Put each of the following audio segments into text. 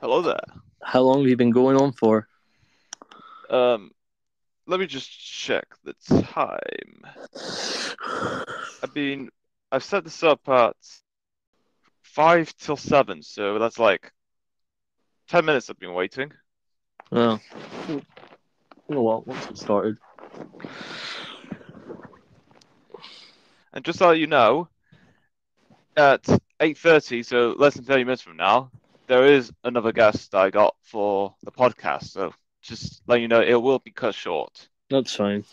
Hello there. How long have you been going on for? Um, let me just check the time. I've been, I've set this up at five till seven, so that's like ten minutes. I've been waiting. Oh, you know what? Once it started, And just so you know, at eight thirty, so less than thirty minutes from now, there is another guest I got for the podcast. So just let you know, it will be cut short. that's fine.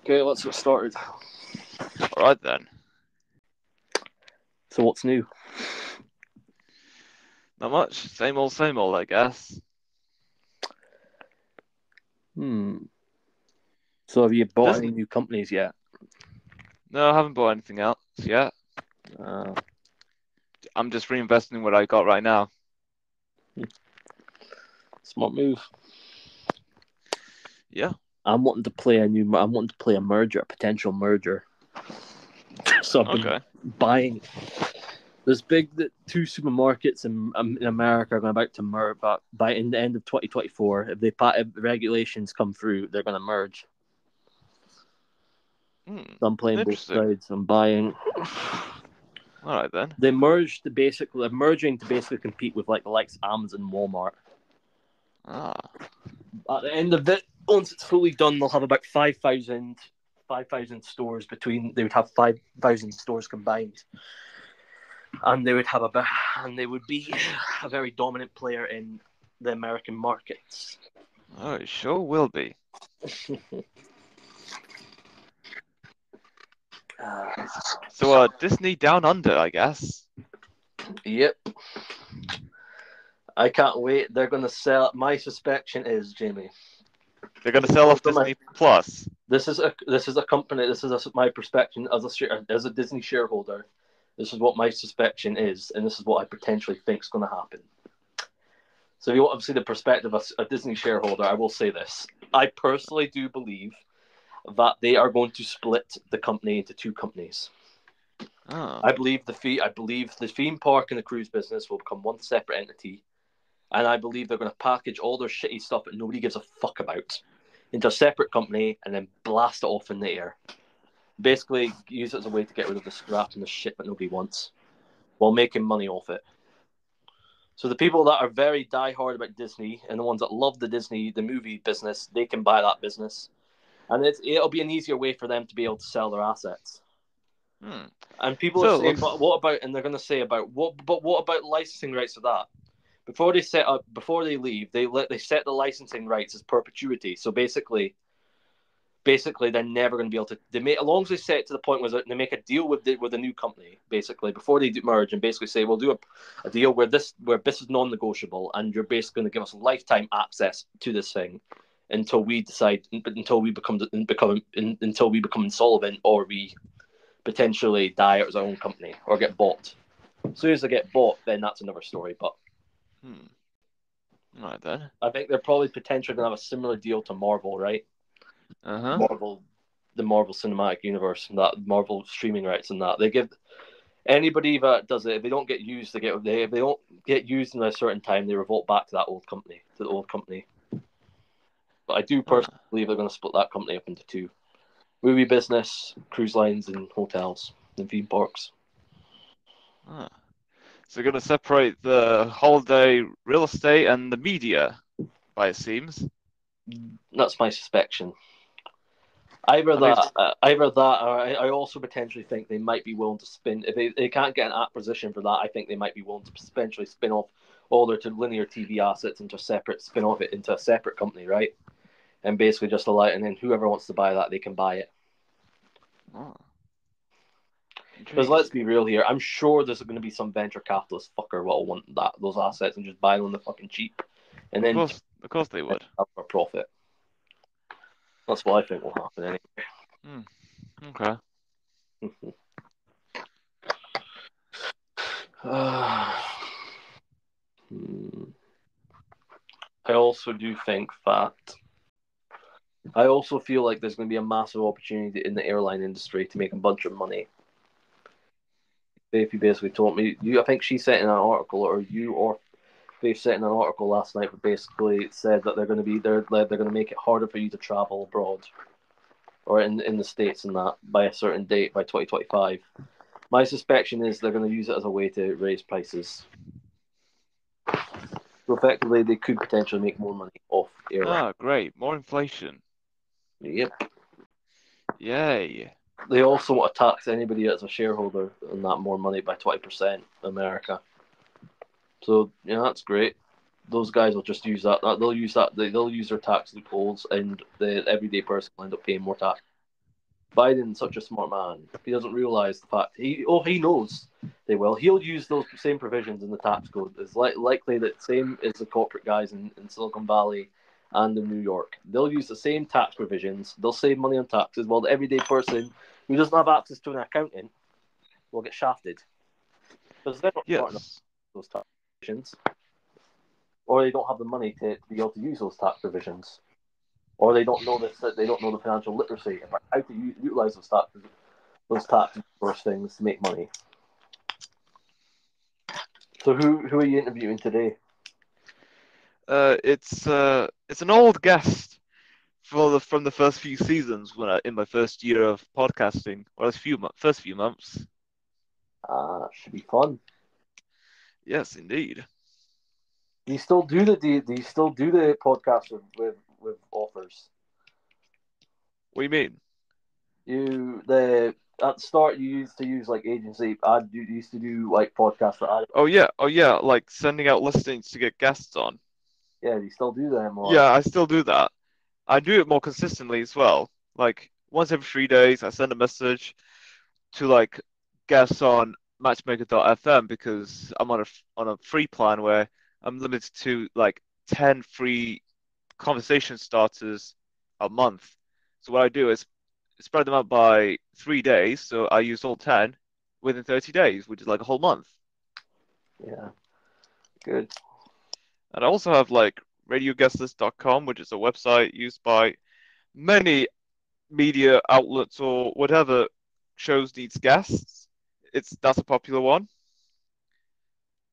Okay, let's get started. All right then. So, what's new? Not much. Same old, same old, I guess. Hmm. So, have you bought Doesn't- any new companies yet? No, I haven't bought anything else yet. Uh, I'm just reinvesting what I got right now. smart move. Yeah. I'm wanting to play a new. I'm wanting to play a merger, a potential merger. So I've been Okay. buying. There's big that two supermarkets in um, in America are going about to merge, but by in the end of 2024, if they pa- if regulations come through, they're going to merge. Hmm. So I'm playing both sides. I'm buying. All right then. They merged to basically they're merging to basically compete with like the likes of Amazon, Walmart. Ah. At the end of it, once it's fully done, they'll have about 5,000 5,000 stores between. They would have five thousand stores combined, and they would have a and they would be a very dominant player in the American markets. Oh, it sure will be. Uh, So, uh, Disney Down Under, I guess. yep. I can't wait. They're going to sell. My suspicion is Jamie. They're going to sell off Disney Plus. This is a this is a company. This is a, my perspective as a share- as a Disney shareholder. This is what my suspicion is, and this is what I potentially think is going to happen. So, if you want to see the perspective of a Disney shareholder, I will say this: I personally do believe that they are going to split the company into two companies. Oh. I believe the fee. I believe the theme park and the cruise business will become one separate entity, and I believe they're going to package all their shitty stuff that nobody gives a fuck about into a separate company and then blast it off in the air. Basically, use it as a way to get rid of the scrap and the shit that nobody wants, while making money off it. So the people that are very diehard about Disney and the ones that love the Disney, the movie business, they can buy that business, and it's, it'll be an easier way for them to be able to sell their assets. Hmm. And people So are saying, but what about? And they're going to say about what? But what about licensing rights for that? Before they set up, before they leave, they let they set the licensing rights as perpetuity. So basically, basically they're never going to be able to. They make as long as they set it to the point where they make a deal with the with a new company, basically before they do merge, and basically say we'll do a, a deal where this where this is non-negotiable, and you're basically going to give us lifetime access to this thing until we decide, until we become become until we become insolvent or we potentially die out as our own company or get bought. As soon as they get bought, then that's another story. But Hmm. All right then. I think they're probably potentially going to have a similar deal to Marvel, right? Uh huh. Marvel, the Marvel Cinematic Universe, and that Marvel streaming rights, and that they give anybody that does it. If they don't get used, they get they if they don't get used in a certain time, they revolt back to that old company, to the old company. But I do personally believe they're going to split that company up into two: movie business, cruise lines, and hotels and theme parks. Ah. So they're going to separate the holiday real estate and the media, by it seems. That's my suspicion. Either I mean, that, uh, either that, or I, I also potentially think they might be willing to spin. If they, they can't get an acquisition for that, I think they might be willing to potentially spin off all their to linear TV assets into a separate, spin off it into a separate company, right? And basically just allow, and then whoever wants to buy that, they can buy it. Oh. Because let's be real here, I'm sure there's going to be some venture capitalist fucker will want that those assets and just buy them on the fucking cheap, and Of then course, of course they would. have a profit. That's what I think will happen anyway. Okay. Hmm. I also do think that I also feel like there's going to be a massive opportunity in the airline industry to make a bunch of money. Faith you basically told me you. I think she sent in an article, or you, or Faith sent in an article last night, but basically said that they're going to be they're they're going to make it harder for you to travel abroad, or in in the states and that by a certain date by twenty twenty five. My suspicion is they're going to use it as a way to raise prices. So effectively, they could potentially make more money off air. Ah, great. More inflation. Yep. Yay. They also want to tax anybody that's a shareholder and that more money by twenty percent. America. So yeah, that's great. Those guys will just use that. that- They'll use that. They, they'll use their tax loopholes, and the everyday person will end up paying more tax. Biden's such a smart man. He doesn't realize the fact. He oh he knows they will. He'll use those same provisions in the tax code. It's li- likely that same as the corporate guys in, in Silicon Valley and in New York. They'll use the same tax provisions. They'll save money on taxes, while the everyday person who doesn't have access to an accountant will get shafted because they're not smart enough Yes. those tax provisions, or they don't have the money to, to be able to use those tax provisions, or they don't know this that they don't know the financial literacy about how to u- utilize those tax those tax first things to make money. So who who are you interviewing today? Uh, it's uh, it's an old guest for the from the first few seasons when I, in my first year of podcasting, or a few first few months. Ah, should be fun. Yes, indeed. Do you still do the do you, do you still do the podcast with, with with authors? What do you mean? You the at the start you used to use like agency. I you used to do like podcasts Oh yeah, oh yeah, like sending out listings to get guests on. Yeah. You still do that Or? Yeah, I still do that. I do it more consistently as well. Like once every three days, I send a message to like guests on Matchmaker.fm because I'm on a on a free plan where I'm limited to like ten free conversation starters a month. So what I do is spread them out by three days. So I use all ten within 30 days, which is like a whole month. Yeah. Good. And I also have like radioguestlist.com, which is a website used by many media outlets or whatever shows needs guests. It's that's a popular one.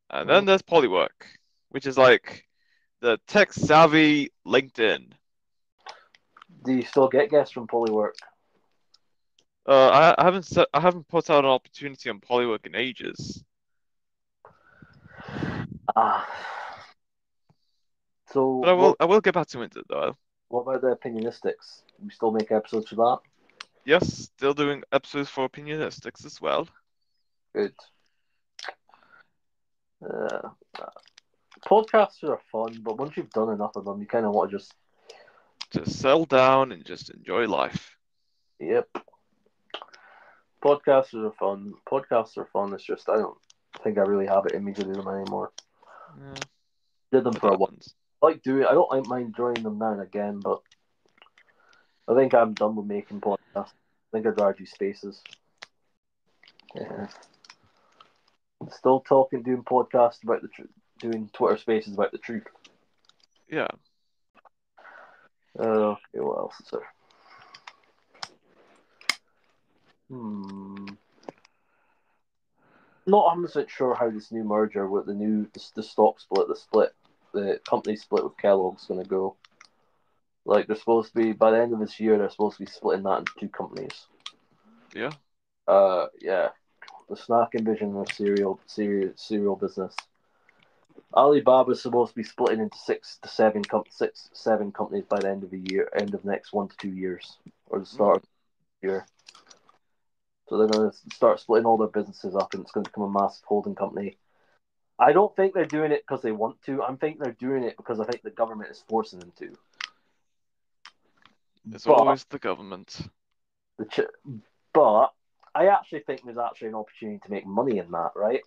And then there's Polywork, which is like the tech savvy LinkedIn. Do you still get guests from Polywork? Uh, I, I haven't set, I haven't put out an opportunity on Polywork in ages. Ah. So But I will what, I will get back to it though. what about the opinionistics? We still make episodes for that? Yes, still doing episodes for opinionistics as well. Good. Uh, podcasts are fun, but once you've done enough of them, you kind of want to just Just settle down and just enjoy life. Yep. Podcasts are fun. Podcasts are fun. It's just I don't think I really have it in me to do them anymore. Yeah, Did them it for happens. I like doing. I don't like mind drawing them now and again, but I think I'm done with making podcasts. I think I'd rather do spaces. Yeah. Still talking, doing podcasts about the truth, doing Twitter spaces about the truth. Yeah. Uh, okay, what else is there? Hmm. Not 100% sure how this new merger with the new the, the stock split, the split, the company split with Kellogg's going to go. Like they're supposed to be by the end of this year, they're supposed to be splitting that into two companies. Yeah. Uh, yeah, the snack and vision of cereal cereal cereal business. Alibaba is supposed to be splitting into six to seven com- six seven companies by the end of the year, end of next one to two years, or the start of the year. So they're going to start splitting all their businesses up, and it's going to become a massive holding company. I don't think they're doing it because they want to. I think they're doing it because I think the government is forcing them to. It's But- always the government. The ch- but I actually think there's actually an opportunity to make money in that, right?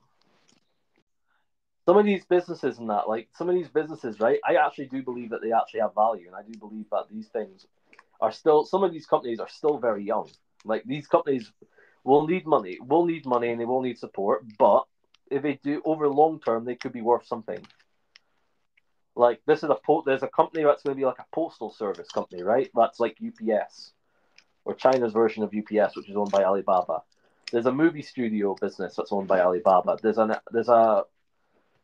Some of these businesses and that, like some of these businesses, right? I actually do believe that they actually have value, and I do believe that these things are still. Some of these companies are still very young. Like these companies will need money, will need money, and they will need support. But if they do over long term, they could be worth something. Like this is a po- there's a company that's going to be like a postal service company, right? That's like UPS or China's version of UPS, which is owned by Alibaba. there's a movie studio business that's owned by Alibaba. There's an there's a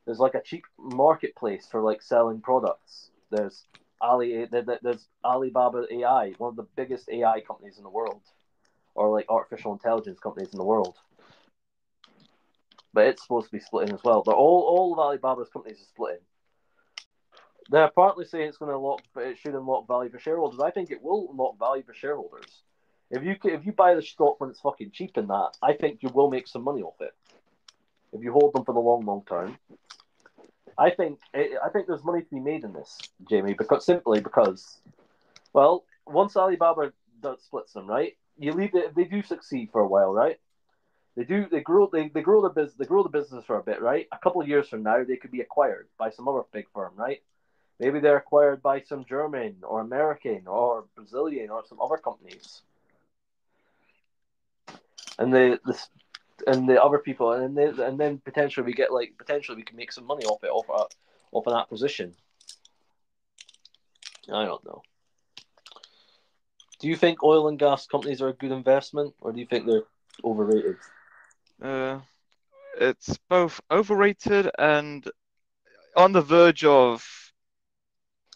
there's like a cheap marketplace for like selling products. There's Ali there's Alibaba AI, one of the biggest AI companies in the world, or like artificial intelligence companies in the world. But it's supposed to be splitting as well. But all all of Alibaba's companies are splitting. They're partly saying it's going to unlock, it should unlock value for shareholders. I think it will unlock value for shareholders. If you if you buy the stock when it's fucking cheap in that, I think you will make some money off it. If you hold them for the long, long term, I think I think there's money to be made in this, Jamie, because simply because, well, once Alibaba does splits them, right? You leave it. They do succeed for a while, right? They do. They grow. They, they grow the business. They grow the business for a bit, right? A couple of years from now, they could be acquired by some other big firm, right? Maybe they're acquired by some German or American or Brazilian or some other companies and the this and the other people, and then and then potentially we get like potentially we can make some money off it off a, off an acquisition. I don't know. Do you think oil and gas companies are a good investment, or do you think they're overrated? Uh, it's both overrated and on the verge of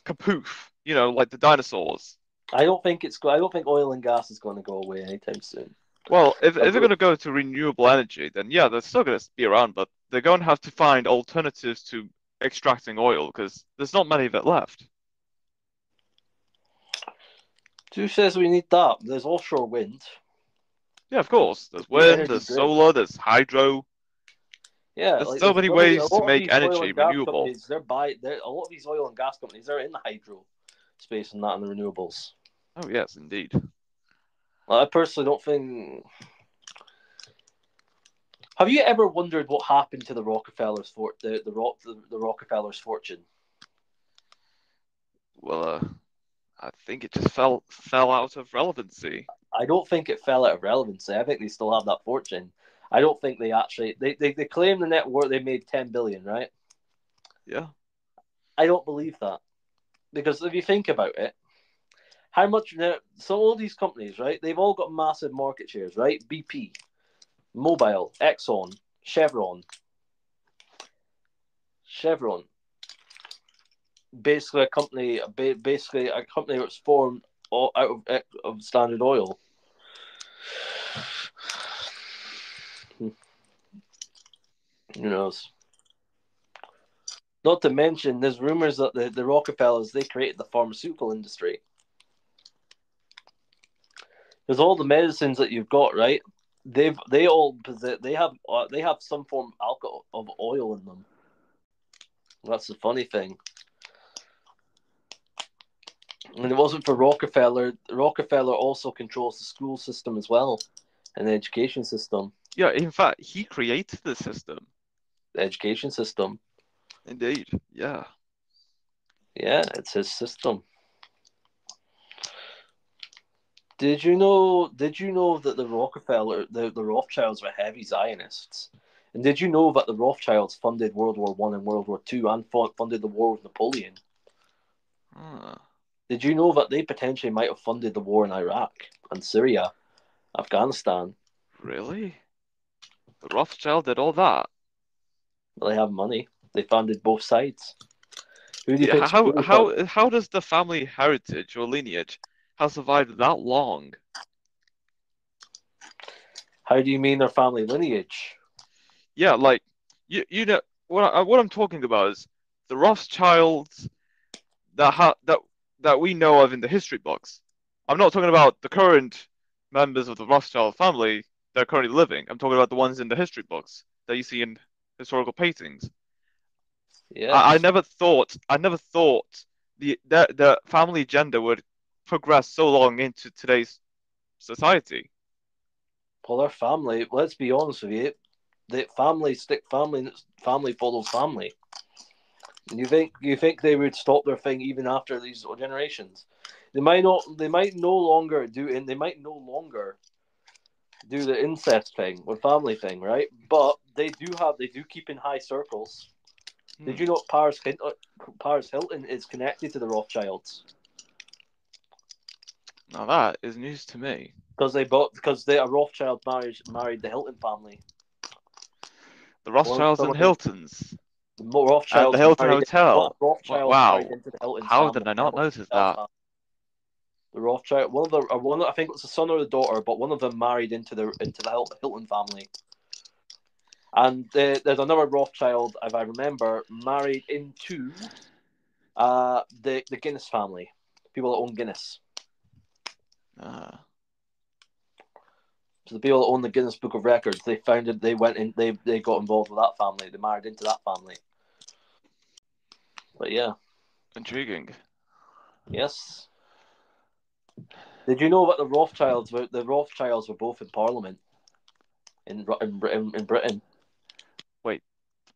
kapoof. You know, like the dinosaurs. I don't think it's. I don't think oil and gas is going to go away anytime soon. Well, if, if they're going to go to renewable energy, then yeah, they're still going to be around, but they're going to have to find alternatives to extracting oil because there's not many of it left. Who says we need that? There's offshore wind. Yeah, of course. There's wind, there's solar, there's hydro. Yeah, there's like, so many ways to make energy renewable. They're by they're, a lot of these oil and gas companies. They're in the hydro space and not in the renewables. Oh yes, indeed. I personally don't think. Have you ever wondered what happened to the Rockefellers for the the, Rock, the, the Rockefellers' fortune? Well, uh, I think it just fell fell out of relevancy. I don't think it fell out of relevancy. I think they still have that fortune. I don't think they actually they, they, they claim the net worth they made ten billion, right? Yeah. I don't believe that. Because if you think about it, how much? So all these companies, right? They've all got massive market shares, right? BP, Mobil, Exxon, Chevron, Chevron. Basically, a company, basically a company that's formed out of, of Standard Oil. Who knows? Not to mention, there's rumors that the, the Rockefellers they created the pharmaceutical industry. Because all the medicines that you've got, right? They've they all possess, they have uh, they have some form of alcohol of oil in them. That's the funny thing. And it wasn't for Rockefeller. Rockefeller also controls the school system as well, and the education system. Yeah, in fact, he created the system. The education system. Indeed, yeah. Yeah, it's his system. Did you know? Did you know that the Rockefeller, the, the Rothschilds were heavy Zionists? And did you know that the Rothschilds funded World War One and World War Two and fought, funded the war with Napoleon? Huh. Did you know that they potentially might have funded the war in Iraq and Syria, Afghanistan? Really? The Rothschild did all that? Well, they have money. They funded both sides. Who do you yeah, how how how does the family heritage or lineage have survived that long. How do you mean their family lineage? Yeah, like you you know what I, what I'm talking about is the Rothschilds that ha- that that we know of in the history books. I'm not talking about the current members of the Rothschild family that are currently living. I'm talking about the ones in the history books that you see in historical paintings. Yeah. I, I, never thought I never thought the, the the family gender would progress so long into today's society. Well, their family. Let's be honest with you. The family stick family. Family follows family. You think you think they would stop their thing even after these generations? They might not. They might no longer do. And they might no longer do the incest thing or family thing, right? But they do have. They do keep in high circles. Hmm. Did you know Paris, Paris Hilton is connected to the Rothschilds? Now that is news to me. because they bought because they a Rothschild marriage married the Hilton family. The Rothschilds and Hiltons. The Rothschilds the Hilton Hotel. Rothschild Wow. into the Hilton How did I not notice that? The Rothschild, one of the, or one, I think it was the son or the daughter, but one of them married into the into the Hilton family. And uh, there's another Rothschild, if I remember, married into uh, the the Guinness family, people that own Guinness. Ah, So the people that own the Guinness Book of Records, they founded, they went in, they they got involved with that family. They married into that family. But yeah, intriguing. yes. Did you know that the Rothschilds were the Rothschilds were both in Parliament in in Britain? In Britain,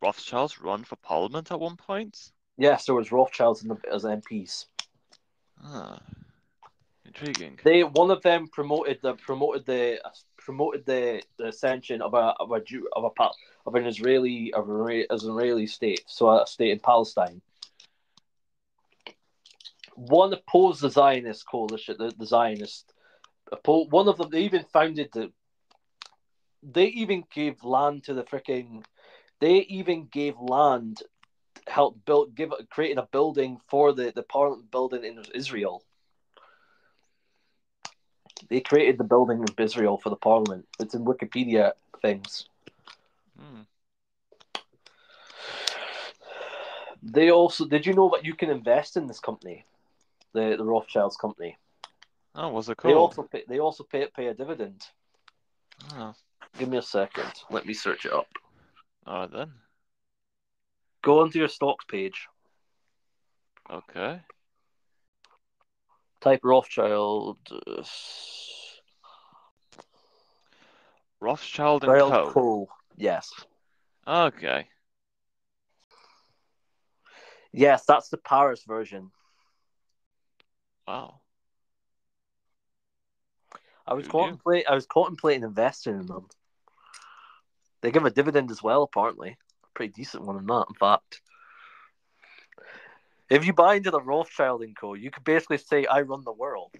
Rothschilds run for Parliament at one point. yes, there was Rothschilds in the, as MPs. Ah, intriguing. They one of them promoted the promoted the promoted the, the ascension of a of a of a of an Israeli of an Isra- as an Israeli state, so a state in Palestine. One opposed the Zionist coalition, the, the Zionist. One of them, they even founded the. They even gave land to the freaking. They even gave land, helped build, give, created a building for the the parliament building in Israel. They created the building in Israel for the parliament. It's in Wikipedia things. Hmm. They also did you know that you can invest in this company, the the Rothschilds company. Oh, was it They also pay, they also pay pay a dividend. Oh, Give me a second. Let me search it up. all right then. Go onto your stocks page. Okay. Type Rothschild. uh, Rothschild and Rothschild Co. Co. Yes. Okay. Yes, that's the Paris version. Wow. I was Who contemplating. I was contemplating investing in them. They give a dividend as well, apparently. A Pretty decent one in that, in fact. If you buy into the Rothschild and Co, you could basically say, "I run the world."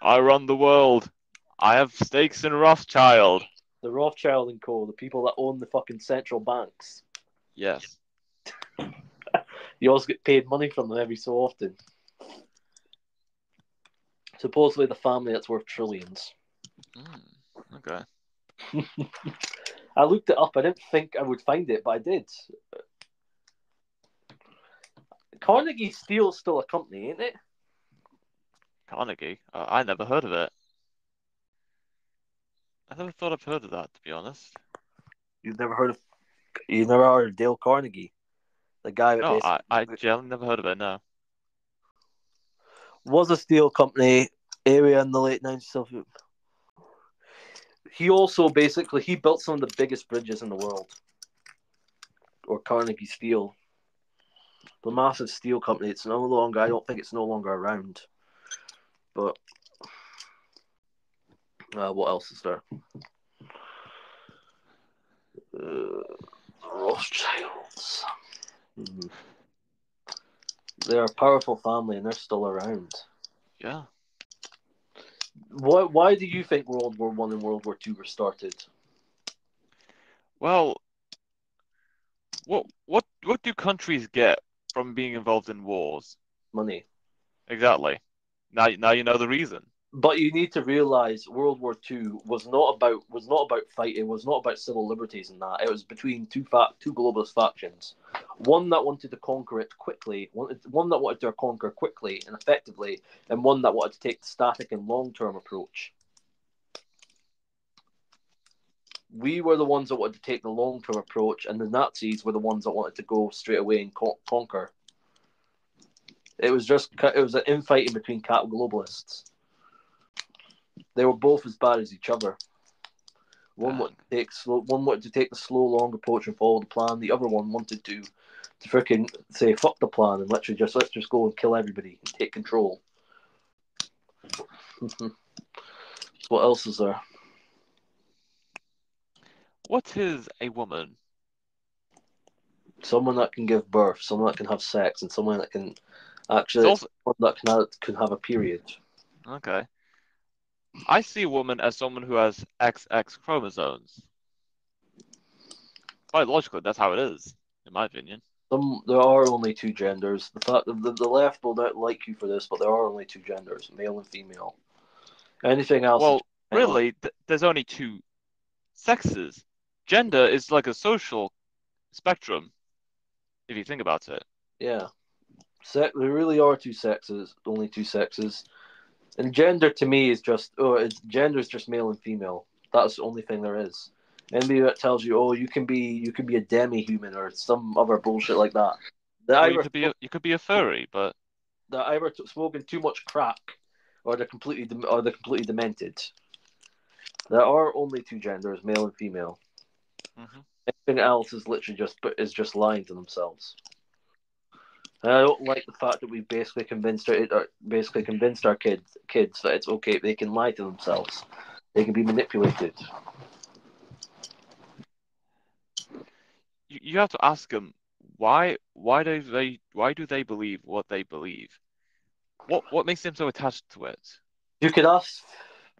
I run the world. I have stakes in Rothschild. The Rothschild and Co, the people that own the fucking central banks. Yes. You also get paid money from them every so often. Supposedly, the family that's worth trillions. Hmm. Okay. I looked it up. I didn't think I would find it, but I did. Carnegie Steel's still a company, ain't it? Carnegie. Uh, I never heard of it. I never thought I've heard of that, to be honest. You've never heard of you never heard of Dale Carnegie, the guy that No, basically I, I generally never heard of it. No. Was a steel company area in the late nineties. He also basically he built some of the biggest bridges in the world, or Carnegie Steel, the massive steel company. It's no longer. I don't think it's no longer around. But uh, what else is there? Uh, Rothschilds. Mhm. They're a powerful family and they're still around. Yeah. Why, why do you think World War One and World War Two were started? Well, what what what do countries get from being involved in wars? Money. Exactly. Now now you know the reason. But you need to realize World War Two was not about was not about fighting. Was not about civil liberties and that. It was between two fac two globalist factions. One that wanted to conquer it quickly, wanted one that wanted to conquer quickly and effectively, and one that wanted to take the static and long term approach. We were the ones that wanted to take the long term approach, and the Nazis were the ones that wanted to go straight away and con- conquer. It was just it was an infighting between cat globalists. They were both as bad as each other. One ah. wanted to take slow, one wanted to take the slow, long approach and follow the plan. The other one wanted to to freaking say fuck the plan and literally just let's just go and kill everybody and take control. what else is there? What is a woman? Someone that can give birth, someone that can have sex, and someone that can actually also someone that can have, can have a period. okay. I see a woman as someone who has XX chromosomes. Biologically, that's how it is, in my opinion. Some there are only two genders. The fact the, the left will not like you for this, but there are only two genders, male and female. Anything else? Well, really, th- there's only two sexes. Gender is like a social spectrum, if you think about it. Yeah. Se- there really are two sexes, only two sexes. And gender to me is just oh, it's gender is just male and female. That's the only thing there is. Anybody that tells you, oh, you can be you can be a demi-human or some other bullshit like that. Or you could be a, you could be a furry, but they're either t- smoking too much crack, or they're completely dem- or they're completely demented. There are only two genders, male and female. Mhm. Anything else is literally just is just lying to themselves. And I don't like the fact that we basically convinced our, uh, basically convinced our kids kids that it's okay they can lie to themselves, they can be manipulated. you, you have to ask them why why do they why do they believe what they believe? What what makes them so attached to it? You could ask,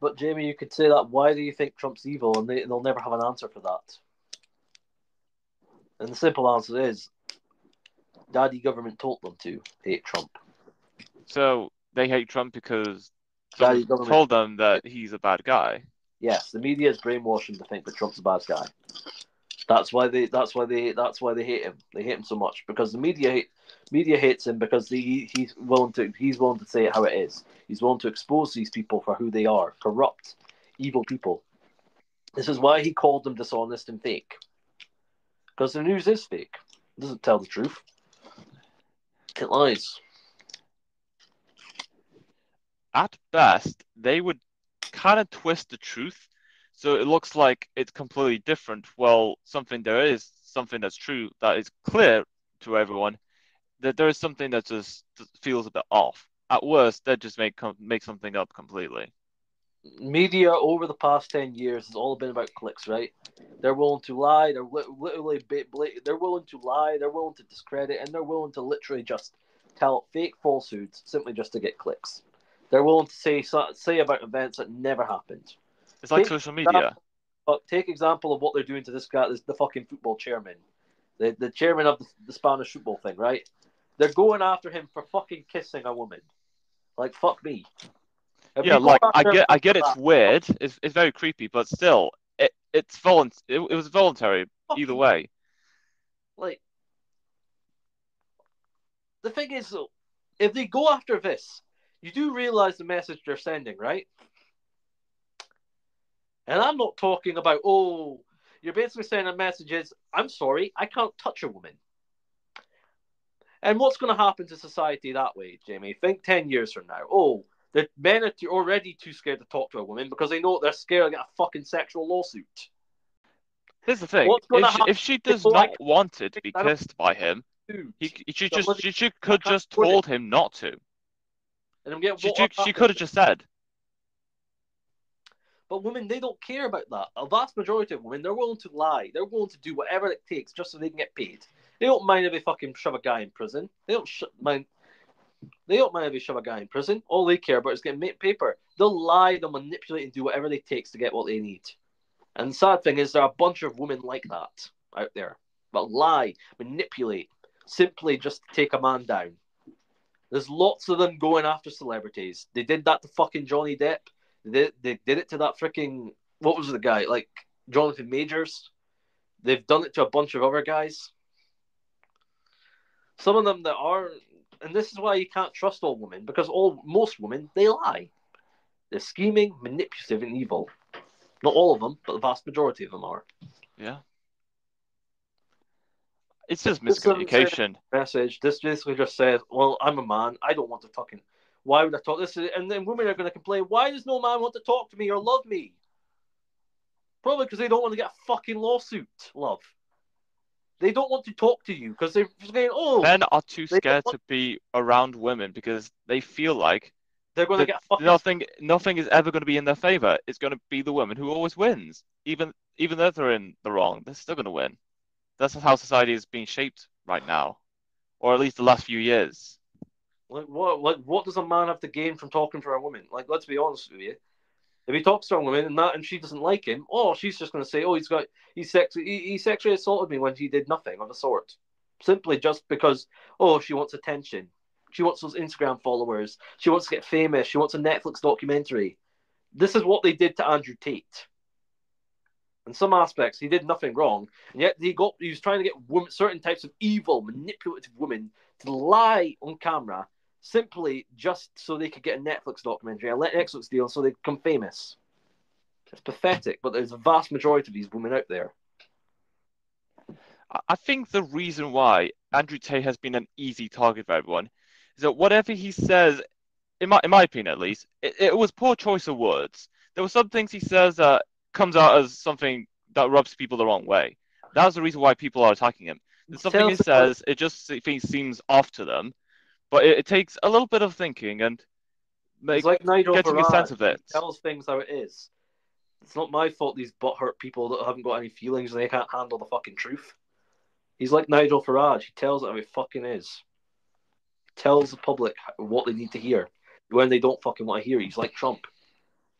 but Jamie, you could say that. Why do you think Trump's evil? And they, they'll never have an answer for that. And the simple answer is, Daddy government told them to hate Trump. So they hate Trump because Daddy government. told them that he's a bad guy. Yes, the media is brainwashing to think that Trump's a bad guy. That's why they. That's why they. That's why they hate him. They hate him so much because the media hate. Media hates him because he, he's willing to. He's willing to say it how it is. He's willing to expose these people for who they are: corrupt, evil people. This is why he called them dishonest and fake. Because the news is fake. It doesn't tell the truth. It lies. At best, they would kind of twist the truth so it looks like it's completely different. Well, something there is something that's true that is clear to everyone that there is something that just feels a bit off. At worst, they just make make something up completely. Media over the past 10 years has all been about clicks, right? They're willing to lie, they're li- literally they're willing to lie, they're willing to discredit, and they're willing to literally just tell fake falsehoods simply just to get clicks. They're willing to say say about events that never happened. It's like Take social media. But take example of what they're doing to this guy, this, the fucking football chairman, the the chairman of the, the Spanish football thing, right? They're going after him for fucking kissing a woman. Like fuck me. If Yeah, like I get, I get it's weird. It's, it's very creepy, but still, it, it's volunt. It, it was voluntary either way. Like, the thing is, if they go after this, you do realize the message they're sending, right? And I'm not talking about, oh, you're basically saying a message is, I'm sorry, I can't touch a woman. And what's going to happen to society that way, Jamie? Think 10 years from now. Oh, the men are too, already too scared to talk to a woman because they know they're scared to get a fucking sexual lawsuit. Here's the thing: if she, if she does not like- want to be kissed by him, he, she just she, she could just told him not to. And I'm getting, She she, she could have just said, But women, they don't care about that. A vast majority of women, they're willing to lie. They're willing to do whatever it takes just so they can get paid. They don't mind if they fucking shove a guy in prison. They don't sh- mind. They don't mind if they shove a guy in prison. All they care about is getting paper. They'll lie, they'll manipulate, and do whatever it takes to get what they need. And the sad thing is, there are a bunch of women like that out there. But lie, manipulate, simply just take a man down. There's lots of them going after celebrities. They did that to fucking Johnny Depp. They, they did it to that freaking what was the guy like Jonathan Majors. They've done it to a bunch of other guys. Some of them that are, and this is why you can't trust all women because all most women they lie. They're scheming, manipulative, and evil. Not all of them, but the vast majority of them are. yeah. It's just miscommunication. Message. This basically just says, "Well, I'm a man. I don't want to fucking. Why would I talk this?" Is, and then women are going to complain. Why does no man want to talk to me or love me? Probably because they don't want to get a fucking lawsuit. Love. They don't want to talk to you because they're saying, "Oh, Men are too scared want- to be around women because they feel like they're going to get a fucking." nothing nothing is ever going to be in their favor. It's going to be the woman who always wins, even even though they're in the wrong. They're still going to win. That's how society is being shaped right now, or at least the last few years. Like what? Like what does a man have to gain from talking to a woman? Like, let's be honest with you. If he talks to a woman and that, and she doesn't like him, oh, she's just going to say, "Oh, he's got he's sex he, he sexually assaulted me when he did nothing of the sort." Simply just because, oh, she wants attention. She wants those Instagram followers. She wants to get famous. She wants a Netflix documentary. This is what they did to Andrew Tate. In some aspects, he did nothing wrong, and yet he got he was trying to get women, certain types of evil, manipulative women to lie on camera simply just so they could get a Netflix documentary, a Netflix deal, so they become famous. It's pathetic, but there's a vast majority of these women out there. I think the reason why Andrew Tate has been an easy target for everyone is that whatever he says, in my in my opinion at least, it, it was poor choice of words. There were some things he says that comes out as something that rubs people the wrong way. That's the reason why people are attacking him. There's something he says, it just seems off to them, but it, it takes a little bit of thinking and make, it's like Nigel getting Farage. a sense of it. He tells things how it is. It's not my fault these butthurt people that haven't got any feelings and they can't handle the fucking truth. He's like Nigel Farage. He tells it how it fucking is. He tells the public what they need to hear when they don't fucking want to hear. He's like Trump.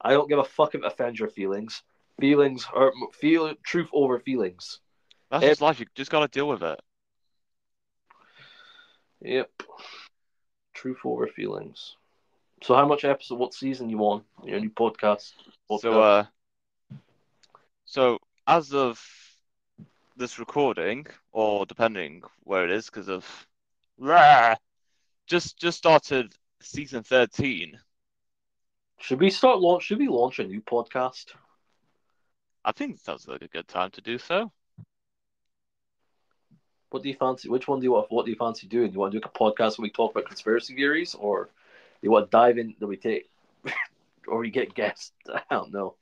I don't give a fuck if it offends your feelings. Feelings hurt. Feel truth over feelings. That's just life. You just got to deal with it. Yep. Truth over feelings. So, how much episode? What season you on? Your new podcast. podcast. So, uh, so as of this recording, or depending where it is, because of rah, just just started season thirteen. Should we start launch? Should we launch a new podcast? I think sounds like a good time to do so. What do you fancy? Which one do you want? What do you fancy doing? Do you want to do a podcast where we talk about conspiracy theories, or do you want to dive in that we take, or we get guests? I don't know.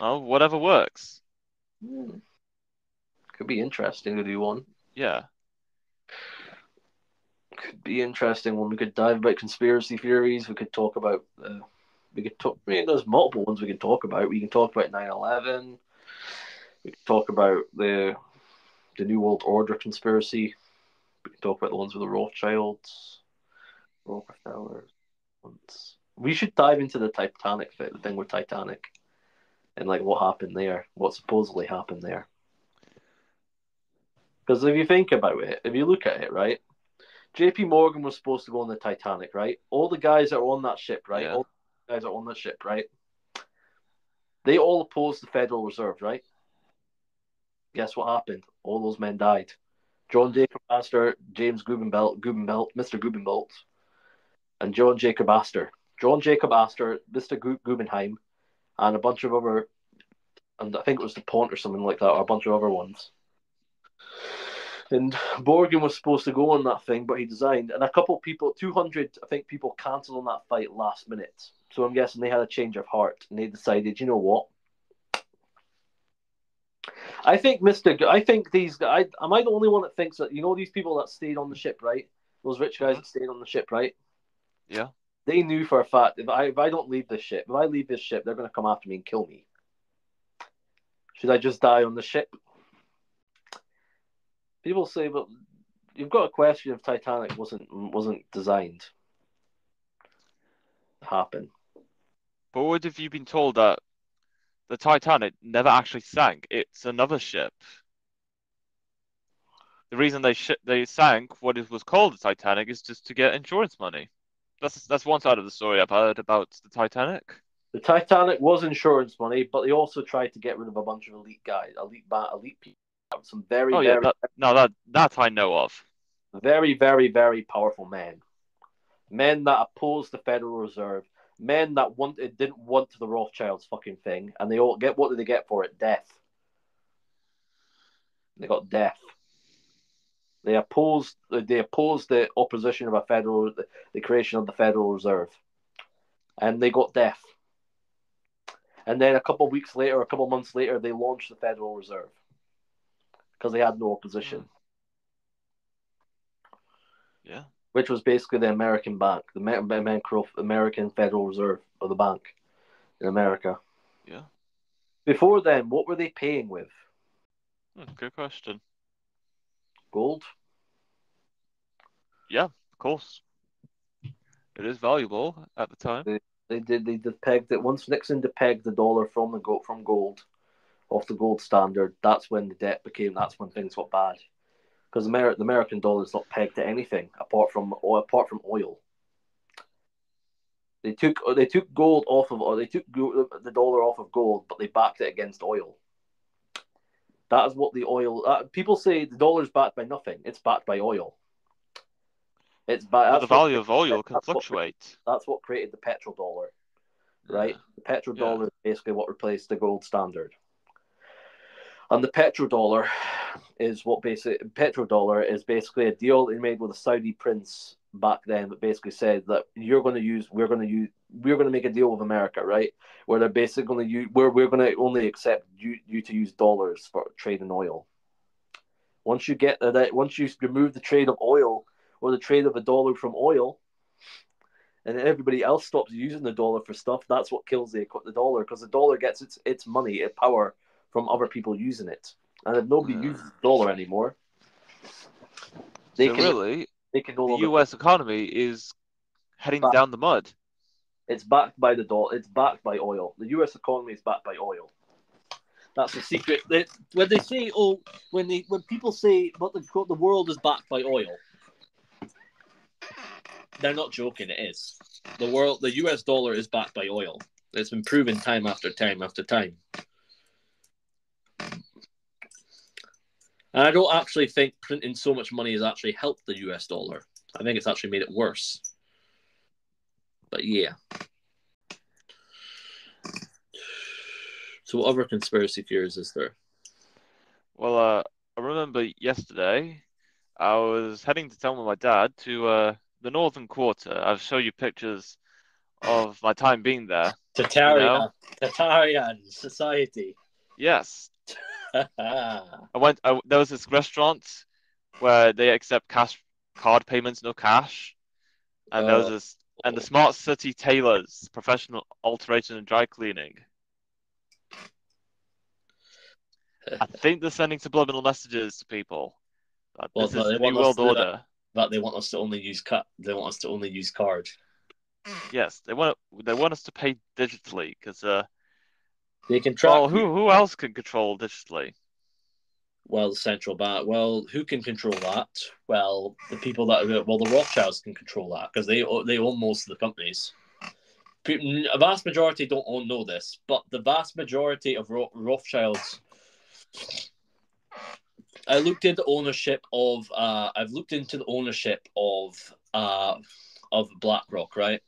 Oh, whatever works. Hmm. Could be interesting to do one. Yeah. Could be interesting when we could dive about conspiracy theories. We could talk about. Uh, we could talk. I mean, there's multiple ones we can talk about. We can talk about 9/11. We can talk about the the New World Order conspiracy. We can talk about the ones with the Rothschilds, Rockefellers. We should dive into the Titanic fit, the thing with Titanic, and like what happened there, what supposedly happened there. Because if you think about it, if you look at it, right, J.P. Morgan was supposed to go on the Titanic, right? All the guys that are on that ship, right? Yeah. All the guys that are on that ship, right? They all opposed the Federal Reserve, right? Guess what happened? All those men died. John Jacob Astor, James Gubbenbelt, Gubbenbelt, Mr. Gubbenbelt, and John Jacob Astor. John Jacob Astor, Mr. Guggenheim, and a bunch of other, and I think it was the Pont or something like that, or a bunch of other ones. And Morgan was supposed to go on that thing, but he designed. And a couple people, 200, I think, people cancelled on that fight last minute. So I'm guessing they had a change of heart and they decided, you know what? I think Mr. I think these I am I the only one that thinks that, you know, these people that stayed on the ship, right? Those rich guys that stayed on the ship, right? Yeah. They knew for a fact if I if I don't leave this ship, if I leave this ship, they're going to come after me and kill me. Should I just die on the ship? People say, but you've got a question if Titanic wasn't wasn't designed to happen. But what have you've been told that the Titanic never actually sank? It's another ship. The reason they sh- they sank what it was called the Titanic is just to get insurance money. That's that's one side of the story I've heard about the Titanic. The Titanic was insurance money, but they also tried to get rid of a bunch of elite guys, elite ba- elite people, some very Oh yeah, very that, no, that that I know of. very, very, very powerful men. Men that opposed the Federal Reserve. Men that wanted didn't want the Rothschilds fucking thing, and they all get what did they get for it? Death. They got death. They opposed they opposed the opposition of a federal the, creation of the Federal Reserve, and they got death. And then a couple of weeks later, a couple of months later, they launched the Federal Reserve because they had no opposition Yeah. Which was basically the American bank, the American Federal Reserve or the bank in America. Yeah. Before then, what were they paying with? Hmm, good question. Gold? Yeah, of course. It is valuable at the time. They did. They did pegged it once Nixon depegged the dollar from the gold from gold, off the gold standard. That's when the debt became. That's when things got bad, because the, Amer- the American dollar is not pegged to anything apart from or apart from oil. They took they took gold off of or they took go- the dollar off of gold, but they backed it against oil. That is what the oil. Uh, people say the dollar is backed by nothing. It's backed by oil. It's by But the value of oil can that's what- fluctuate. That's what created the petrodollar, right? The petrodollar Yeah. is basically what replaced the gold standard. And the petrodollar is what basically petrodollar is basically a deal they made with a Saudi prince back then that basically said that you're going to use we're going to use we're going to make a deal with America, right? Where they're basically going to use where we're going to only accept you you to use dollars for trading oil. Once you get uh, that, once you remove the trade of oil or the trade of a dollar from oil, and everybody else stops using the dollar for stuff, that's what kills the the dollar because the dollar gets its its money, its power from other people using it. And if nobody Yeah. uses dollar anymore, they so can really, they can no the. U.S. economy is heading Back. down the mud. It's backed by the dollar. It's backed by oil. The U.S. economy is backed by oil. That's the secret. They, when they say, "Oh," when they when people say, "But the the world is backed by oil," they're not joking. It is. The world, the U.S. dollar is backed by oil. It's been proven time after time after time. And I don't actually think printing so much money has actually helped the US dollar. I think it's actually made it worse. But yeah. So, what other conspiracy theories is there? Well, uh, I remember yesterday I was heading to town with my dad to uh, the Northern Quarter. I'll show you pictures of my time being there. Tartarian, Tartarian society. Yes, That's I went. I, there was this restaurant where they accept cash card payments, no cash, and there was Oh. this and the Smart City Tailors, professional alteration and dry cleaning. I think they're sending subliminal messages to people. that Well, this no, is they the new want us world that. order. that they want us to only use cut. They want us to only use card. Yes, they want they want us to pay digitally because uh, They can track. well, who who else can control digitally? Well, the central bank. Well, who can control that? Well, the people that well, the Rothschilds can control that because they they own most of the companies. A vast majority don't own, know this, but the vast majority of Rothschilds. I looked into the ownership of. Uh, I've looked into the ownership of uh, of BlackRock, right?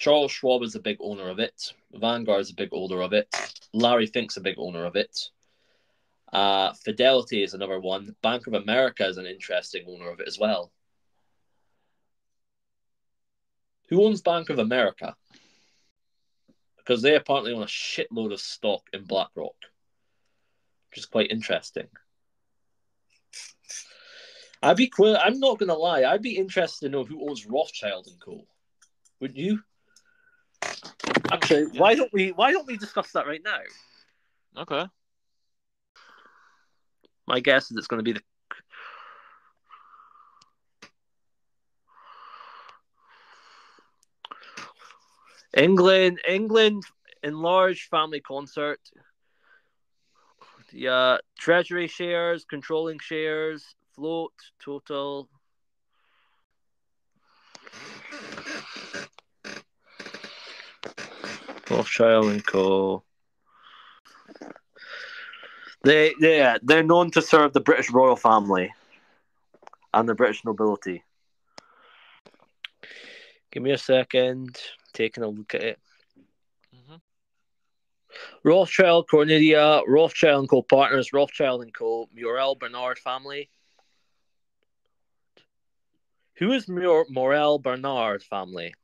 Charles Schwab is a big owner of it. Vanguard is a big owner of it. Larry Fink's a big owner of it. Uh, Fidelity is another one. Bank of America is an interesting owner of it as well. Who owns Bank of America? Because they apparently own a shitload of stock in BlackRock, which is quite interesting. I'd be I'm not gonna lie. I'd be interested to know who owns Rothschild and Co. Wouldn't you? Actually, why don't we? Why don't we discuss that right now? Okay. My guess is it's going to be the. England, England, enlarged family concert. Yeah, treasury shares, controlling shares, float, total. Rothschild and Co. They, they, yeah, they're known to serve the British royal family and the British nobility. Give me a second. Taking a look at it. hmm Rothschild, Cornelia, Rothschild and Co. partners, Rothschild and Co. Murrell Bernard family. Who is Mur- Morel Bernard family?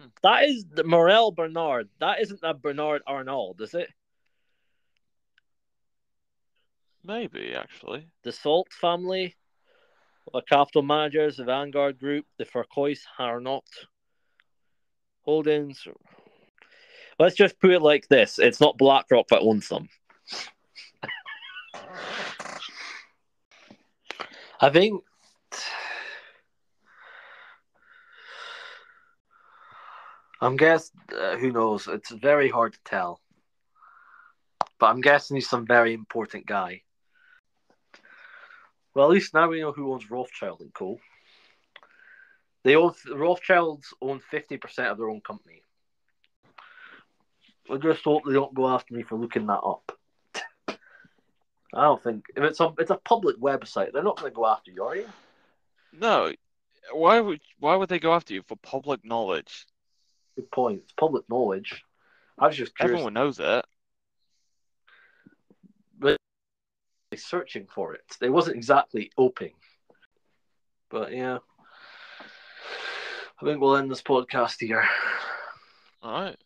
Hmm. That is the Morel Bernard. That isn't that Bernard Arnault, is it? Maybe actually. the Salt family, the capital managers, the Vanguard Group, the Farcois Harnot Holdings. Let's just put it like this: it's not BlackRock that owns them. I think I'm guessing, Uh, who knows? It's very hard to tell. But I'm guessing he's some very important guy. Well, at least now we know who owns Rothschild and Co. They own Rothschilds own fifty percent of their own company. I just hope they don't go after me for looking that up. I don't think if it's a it's a public website, they're not going to go after you, are you? No. Why would why would they go after you for public knowledge? Good point. It's public knowledge. I was just curious. Everyone knows it. But searching for it. They wasn't exactly open. But yeah. I think we'll end this podcast here. All right.